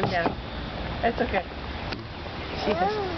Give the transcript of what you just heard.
time down. It's okay. She has. Oh.